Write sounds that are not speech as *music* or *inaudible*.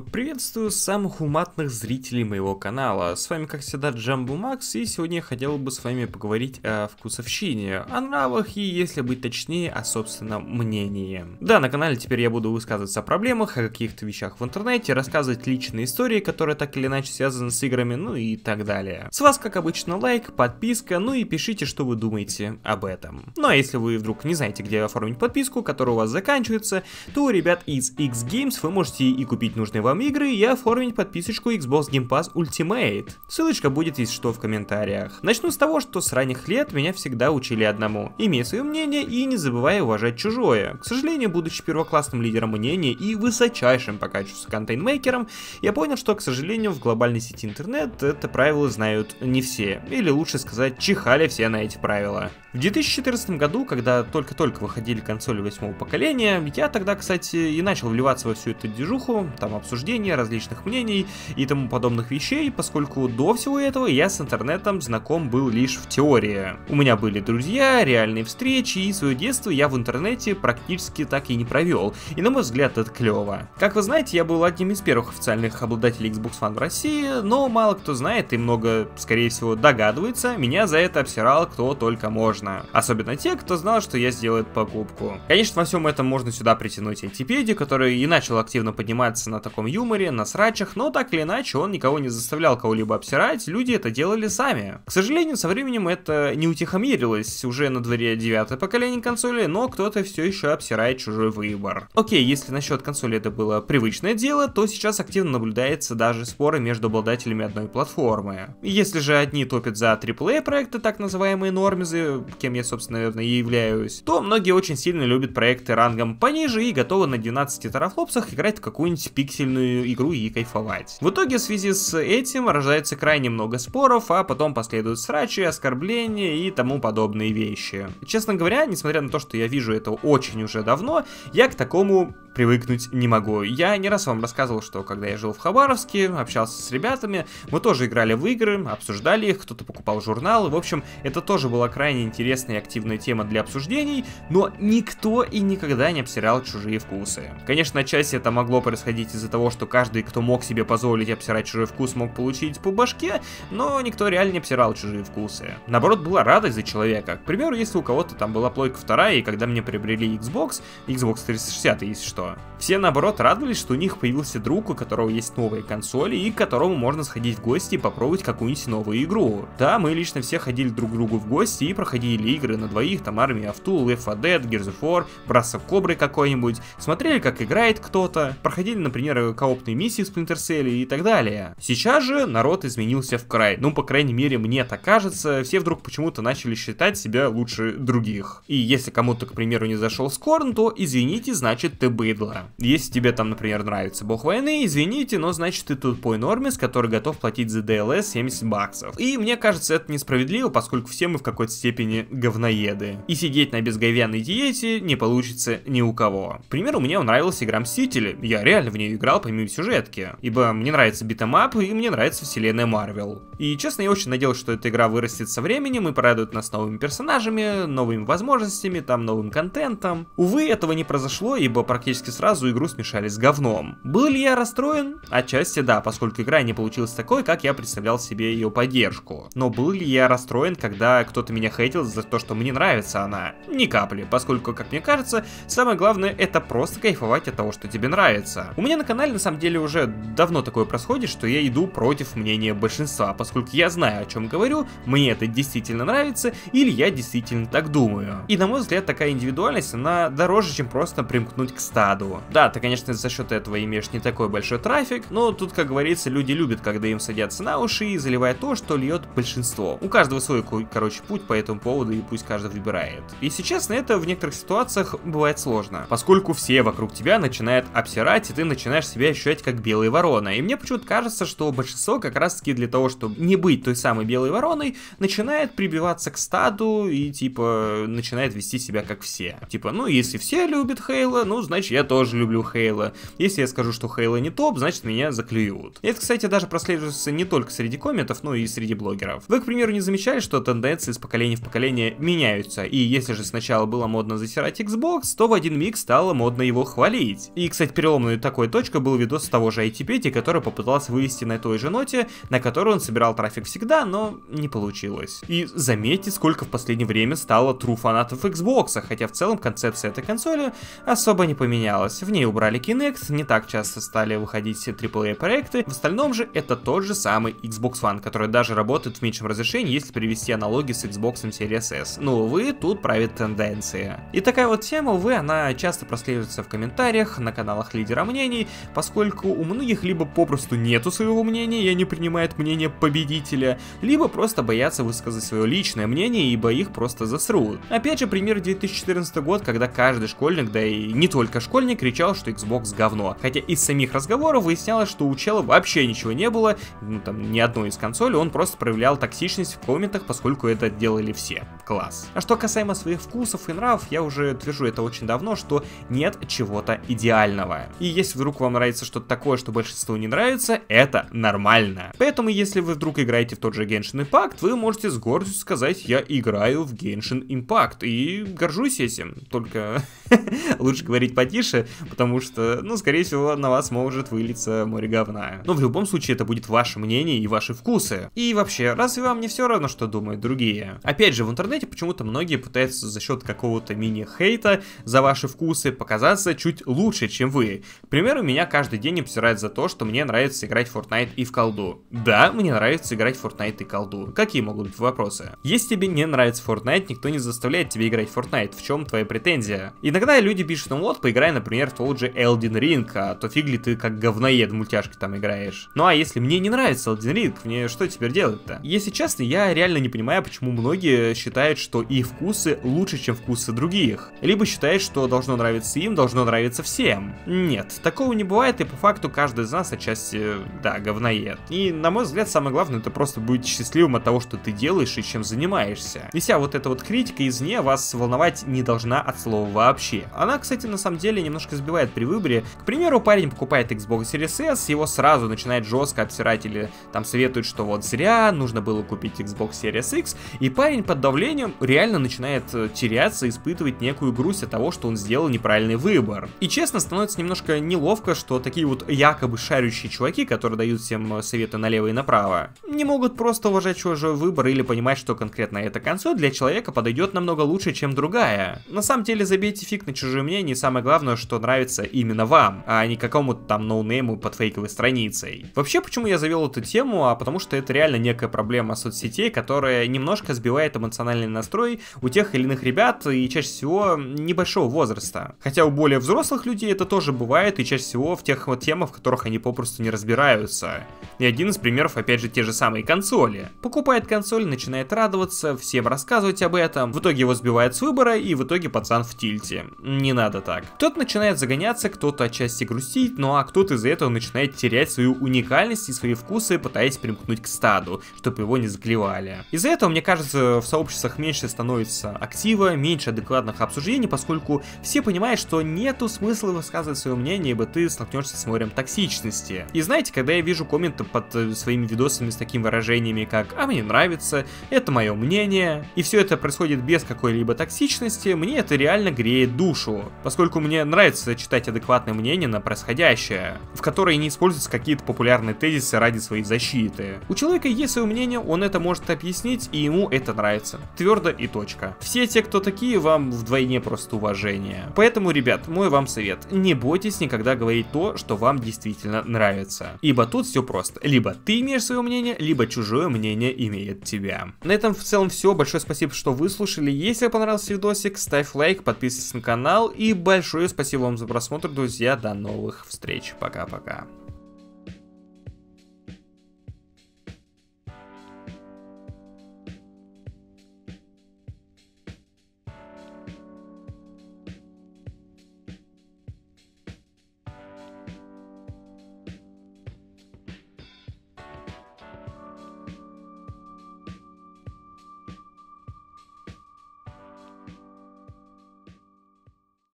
Приветствую самых уматных зрителей моего канала. С вами, как всегда, Джамбу Макс, и сегодня я хотел бы с вами поговорить о вкусовщине, о нравах и, если быть точнее, о собственном мнении. Да, на канале теперь я буду высказываться о проблемах, о каких-то вещах в интернете, рассказывать личные истории, которые так или иначе связаны с играми, ну и так далее. С вас, как обычно, лайк, подписка, ну и пишите, что вы думаете об этом. Ну а если вы вдруг не знаете, где оформить подписку, которая у вас заканчивается, то, ребят, из X Games вы можете и купить нужные вам игры и оформить подписочку Xbox Game Pass Ultimate. Ссылочка будет если что в комментариях. Начну с того, что с ранних лет меня всегда учили одному. Имей свое мнение и не забывай уважать чужое. К сожалению, будучи первоклассным лидером мнения и высочайшим по качеству контент-мейкером, я понял, что, к сожалению, в глобальной сети интернет это правило знают не все. Или лучше сказать, чихали все на эти правила. В 2014 году, когда только-только выходили консоли восьмого поколения, я тогда, кстати, и начал вливаться во всю эту движуху, там обсуждения различных мнений и тому подобных вещей, поскольку до всего этого я с интернетом знаком был лишь в теории. У меня были друзья, реальные встречи, и свое детство я в интернете практически так и не провел, и на мой взгляд это клево. Как вы знаете, я был одним из первых официальных обладателей Xbox One в России, но мало кто знает и много, скорее всего, догадывается, меня за это обсирал кто только можно. Особенно те, кто знал, что я сделаю покупку. Конечно, во всем этом можно сюда притянуть антипедию, который и начал активно подниматься на таком юморе, на срачах, но так или иначе он никого не заставлял кого-либо обсирать, люди это делали сами. К сожалению, со временем это не утихомирилось, уже на дворе девятое поколение консоли, но кто-то все еще обсирает чужой выбор. Окей, если насчет консоли это было привычное дело, то сейчас активно наблюдается даже споры между обладателями одной платформы. Если же одни топят за AAA проекты, так называемые нормизы, кем я, собственно, наверное, и являюсь, то многие очень сильно любят проекты рангом пониже и готовы на 12 терафлопсах играть в какую-нибудь пиксельную игру и кайфовать. В итоге в связи с этим рождается крайне много споров, а потом последуют срачи, оскорбления и тому подобные вещи. Честно говоря, несмотря на то, что я вижу это очень уже давно, я к такому привыкнуть не могу. Я не раз вам рассказывал, что когда я жил в Хабаровске, общался с ребятами, мы тоже играли в игры, обсуждали их, кто-то покупал журналы, в общем, это тоже была крайне интересная и активная тема для обсуждений, но никто и никогда не обсирал чужие вкусы. Конечно, отчасти это могло происходить из-за того, что каждый, кто мог себе позволить обсирать чужой вкус, мог получить по башке, но никто реально не обсирал чужие вкусы. Наоборот, была радость за человека. К примеру, если у кого-то там была плойка вторая, и когда мне приобрели Xbox, Xbox 360, если что, что. Все, наоборот, радовались, что у них появился друг, у которого есть новые консоли, и к которому можно сходить в гости и попробовать какую-нибудь новую игру. Да, мы лично все ходили друг к другу в гости и проходили игры на двоих, там Army of Two, Left 4 Dead, Gears of War, Бросок кобры какой-нибудь, смотрели, как играет кто-то, проходили, например, коопные миссии в Splinter Cell и так далее. Сейчас же народ изменился в край, ну, по крайней мере, мне так кажется, все вдруг почему-то начали считать себя лучше других. И если кому-то, к примеру, не зашел Scorn, то извините, значит ты быдло быдло. Если тебе там, например, нравится бог войны, извините, но значит ты тупой нормис, который готов платить за DLC 70 баксов. И мне кажется, это несправедливо, поскольку все мы в какой-то степени говноеды. И сидеть на безговяной диете не получится ни у кого. К примеру, мне нравилась игра Мстители. Я реально в нее играл помимо сюжетки. Ибо мне нравится beat 'em up и мне нравится вселенная Марвел. И честно, я очень надеялся, что эта игра вырастет со временем и порадует нас новыми персонажами, новыми возможностями, там новым контентом. Увы, этого не произошло, ибо практически сразу игру смешали с говном. Был ли я расстроен? Отчасти да, поскольку игра не получилась такой, как я представлял себе ее поддержку. Но был ли я расстроен, когда кто-то меня хейтил за то, что мне нравится она? Ни капли, поскольку, как мне кажется, самое главное это просто кайфовать от того, что тебе нравится. У меня на канале на самом деле уже давно такое происходит, что я иду против мнения большинства, поскольку я знаю, о чем говорю, мне это действительно нравится, или я действительно так думаю. И на мой взгляд, такая индивидуальность, она дороже, чем просто примкнуть к стаду году. Да, ты, конечно, за счет этого имеешь не такой большой трафик, но тут, как говорится, люди любят, когда им садятся на уши и заливают то, что льет большинство. У каждого свой, короче, путь по этому поводу, и пусть каждый выбирает. И сейчас на это в некоторых ситуациях бывает сложно, поскольку все вокруг тебя начинают обсирать, и ты начинаешь себя ощущать как белая ворона. И мне почему-то кажется, что большинство как раз-таки для того, чтобы не быть той самой белой вороной, начинает прибиваться к стаду и, типа, начинает вести себя как все. Типа, ну, если все любят Хейла, ну, значит, я тоже люблю Хейла. Если я скажу, что Хейла не топ, значит меня заклюют. Это, кстати, даже прослеживается не только среди комментов, но и среди блогеров. Вы, к примеру, не замечали, что тенденции с поколения в поколение меняются, и если же сначала было модно засирать Xbox, то в один миг стало модно его хвалить. И, кстати, переломной такой точкой был видос того же IT5, который попытался вывести на той же ноте, на которую он собирал трафик всегда, но не получилось. И заметьте, сколько в последнее время стало true фанатов Xbox, хотя в целом концепция этой консоли особо не поменялась. В ней убрали Kinect, не так часто стали выходить все AAA проекты, в остальном же это тот же самый Xbox One, который даже работает в меньшем разрешении, если привести аналоги с Xbox Series S. Но, увы, тут правит тенденция. И такая вот тема, увы, она часто прослеживается в комментариях, на каналах лидера мнений, поскольку у многих либо попросту нету своего мнения и они принимают мнение победителя, либо просто боятся высказать свое личное мнение, ибо их просто засрут. Опять же, пример 2014 год, когда каждый школьник, да и не только школьник, кричал, что Xbox говно. Хотя из самих разговоров выяснялось, что у чела вообще ничего не было, ну там ни одной из консолей, он просто проявлял токсичность в комментах, поскольку это делали все. Класс. А что касаемо своих вкусов и нравов, я уже твержу это очень давно, что нет чего-то идеального. И если вдруг вам нравится что-то такое, что большинству не нравится, это нормально. Поэтому, если вы вдруг играете в тот же Genshin Impact, вы можете с гордостью сказать, я играю в Genshin Impact, и горжусь этим. Только *laughs* лучше говорить потише, потому что, ну, скорее всего, на вас может вылиться море говна. Но в любом случае, это будет ваше мнение и ваши вкусы. И вообще, разве вам не все равно, что думают другие? Опять же, в интернете почему-то многие пытаются за счет какого-то мини-хейта за ваши вкусы показаться чуть лучше, чем вы. К примеру, меня каждый день обсирают за то, что мне нравится играть в Fortnite и в колду. Да, мне нравится играть в Fortnite и колду. Какие могут быть вопросы? Если тебе не нравится Fortnite, никто не заставляет тебя играть в Fortnite. В чем твоя претензия? Иногда люди пишут, ну вот, поиграй, например, тот же Elden Ring, а то фиг ли ты как говноед в мультяшке там играешь. Ну а если мне не нравится Elden Ring, мне что теперь делать-то? Если честно, я реально не понимаю, почему многие считают, что их вкусы лучше, чем вкусы других. Либо считают, что должно нравиться им, должно нравиться всем. Нет, такого не бывает, и по факту каждый из нас отчасти, да, говноед. И, на мой взгляд, самое главное, это просто быть счастливым от того, что ты делаешь и чем занимаешься. И вся вот эта вот критика извне вас волновать не должна от слова вообще. Она, кстати, на самом деле немножко сбивает при выборе. К примеру, парень покупает Xbox Series S, его сразу начинает жестко обсирать или там советует, что вот зря, нужно было купить Xbox Series X, и парень под давлением реально начинает э, теряться, испытывать некую грусть от того, что он сделал неправильный выбор. И честно, становится немножко неловко, что такие вот якобы шарящие чуваки, которые дают всем э, советы налево и направо, не могут просто уважать чужой выбор или понимать, что конкретно эта консоль для человека подойдет намного лучше, чем другая. На самом деле, забейте фиг на чужое мнение, и самое главное, что нравится именно вам, а не какому-то там ноунейму под фейковой страницей. Вообще, почему я завел эту тему? А потому что это реально некая проблема соцсетей, которая немножко сбивает эмоциональный настрой у тех или иных ребят, и чаще всего небольшого возраста. Хотя у более взрослых людей это тоже бывает, и чаще всего в тех вот темах, в которых они попросту не разбираются. И один из примеров, опять же, те же самые консоли. Покупает консоль, начинает радоваться, всем рассказывать об этом, в итоге его сбивает с выбора, и в итоге пацан в тильте. Не надо так. Кто-то начинает загоняться, кто-то отчасти грустить, ну а кто-то из-за этого начинает терять свою уникальность и свои вкусы, пытаясь примкнуть к стаду, чтобы его не заклевали. Из-за этого, мне кажется, в сообществах меньше становится актива, меньше адекватных обсуждений, поскольку все понимают, что нету смысла высказывать свое мнение, ибо ты столкнешься с морем токсичности. И знаете, когда я вижу комменты под э, своими видосами с такими выражениями, как «а мне нравится», «это мое мнение», и все это происходит без какой-либо токсичности, мне это реально греет душу, поскольку мне нравится читать адекватное мнение на происходящее, в которое не используются какие-то популярные тезисы ради своей защиты. У человека есть свое мнение, он это может объяснить, и ему это нравится. Твердо и точка. Все те, кто такие, вам вдвойне просто уважение. Поэтому, ребят, мой вам совет. Не бойтесь никогда говорить то, что вам действительно нравится. Ибо тут все просто. Либо ты имеешь свое мнение, либо чужое мнение имеет тебя. На этом в целом все. Большое спасибо, что выслушали. Если понравился видосик, ставь лайк, подписывайся на канал. И большое спасибо вам за просмотр, друзья. До новых встреч. Пока-пока.